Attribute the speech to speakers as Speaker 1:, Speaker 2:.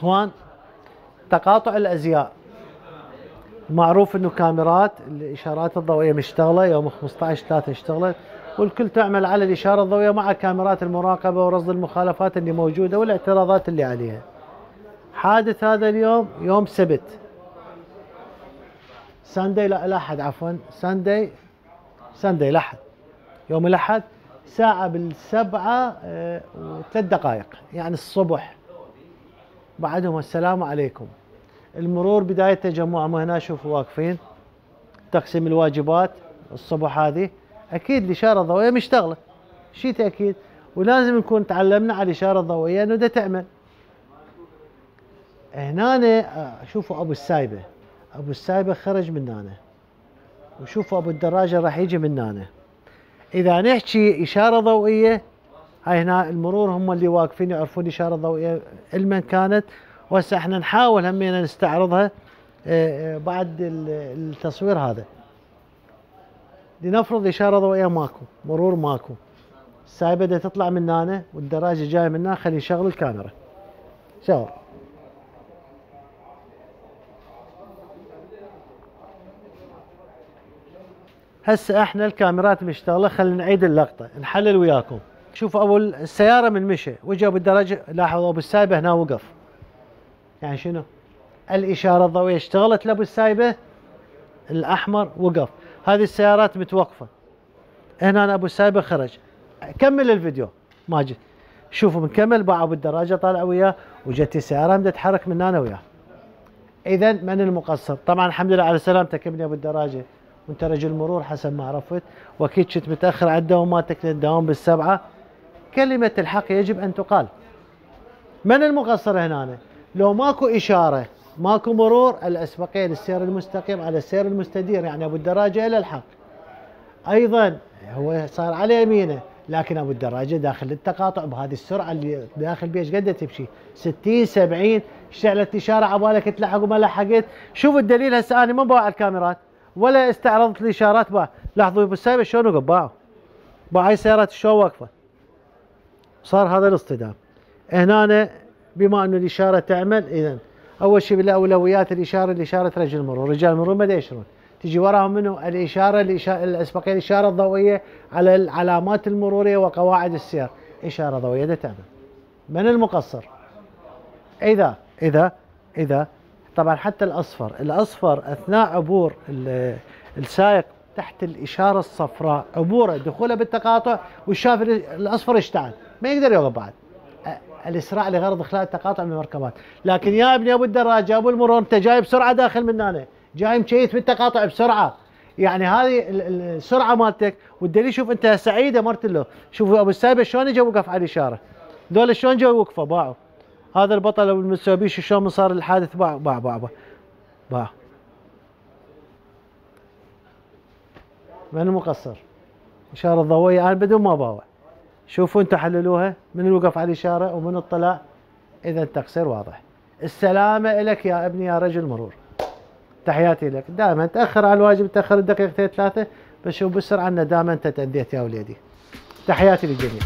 Speaker 1: إخوان تقاطع الأزياء. معروف إنه كاميرات الإشارات الضوئية مشتغلة يوم 15 3 اشتغلت والكل تعمل على الإشارة الضوئية مع كاميرات المراقبة ورصد المخالفات اللي موجودة والاعتراضات اللي عليها. حادث هذا اليوم يوم سبت. ساندي لا الاحد عفوا. ساندي ساندي الاحد يوم الأحد ساعة بالسبعة آه وثلاث دقائق يعني الصبح. بعدهم السلام عليكم. المرور بداية تجمعهم هنا شوفوا واقفين. تقسيم الواجبات الصبح هذه. أكيد الإشارة الضوئية مشتغلة. شيء تأكيد؟ ولازم نكون تعلمنا على الإشارة الضوئية إنه ده تعمل. هنا شوفوا أبو السايبة. أبو السايبة خرج من هنا. وشوفوا أبو الدراجة راح يجي من هنا. إذا نحكي إشارة ضوئية هاي هنا المرور هم اللي واقفين يعرفون الاشاره الضوئيه علما كانت وهسه إحنا نحاول همينا نستعرضها بعد التصوير هذا. لنفرض إشارة ضوئية ماكو مرور ماكو. السايبه بدها تطلع من هنا والدراجة جاية من هنا خلي يشغل الكاميرا. شغل. هسه إحنا الكاميرات مشتغلة خلينا نعيد اللقطة نحلل وياكم. شوف ابو السيارة من مشى وجا ابو الدراجه لاحظوا أبو السايبة هنا وقف. يعني شنو؟ الإشارة الضوئية اشتغلت لأبو السايبة الأحمر وقف. هذه السيارات متوقفة. هنا أبو السايبة خرج. كمل الفيديو. ماجد شوفوا بنكمل باع أبو الدراجة طالع وياه وجت السيارة بدها تتحرك من هنا وياه. اذا من المقصر؟ طبعا الحمد لله على سلامتك ابني أبو الدراجة. وانت رجل مرور حسب ما عرفت. وأكيد كنت متأخر على دواماتك للدوام بالسبعة. كلمة الحق يجب أن تقال. من المقصر هنا؟ لو ماكو إشارة ماكو مرور الاسبقيه للسير المستقيم على السير المستدير يعني أبو الدراجة إلى الحق. أيضا هو صار على يمينه لكن أبو الدراجة داخل التقاطع بهذه السرعة اللي داخل بيها إيش قد تمشي. 60 70 اشتعلت إشارة عبالك تلحق وما لحقت. شوف الدليل هسه أنا ما باع الكاميرات ولا استعرضت الإشارات باع لاحظوا أبو السايبه شلون وقف باعوا. باع هاي السيارات شلون واقفة. صار هذا الاصطدام. هنا بما انه الإشارة تعمل اذا أول شيء بالأولويات الإشارة لإشارة رجل المرور، رجال المرور ما يشرون، تجي وراهم منه الإشارة الأسبقية الإشارة الضوئية على العلامات المرورية وقواعد السير، إشارة ضوئية ده تعمل. من المقصر؟ إذا إذا إذا. طبعا حتى الأصفر، الأصفر أثناء عبور السائق تحت الإشارة الصفراء عبورة دخوله بالتقاطع والشاف الأصفر اشتعل، ما يقدر يوقف بعد. الاسراع لغرض إخلاء التقاطع من المركبات، لكن يا ابني أبو الدراجه أبو المرور أنت جاي بسرعة داخل من هنا، جاي مشيت بالتقاطع بسرعة، يعني هذه السرعة مالتك والدليل شوف أنت سعيدة مرت له، شوفوا أبو السايبه شلون اجى وقف على الإشارة. دول شلون جو وقفوا باعوا. هذا البطل ابو المتسوبيشي شلون صار الحادث باع باع باع باع. باع. من المقصر؟ اشاره ضوئيه أنا بدون ما باوع. شوفوا أنتم حللوها من الوقف على الإشارة ومن الطلاع إذا التقصير واضح. السلامة لك يا ابني يا رجل مرور. تحياتي لك. دائما تأخر على الواجب تأخر دقيقتين ثلاثة بس شوف بالسرعه ان دائما انت تاذيت يا وليدي. تحياتي للجميع.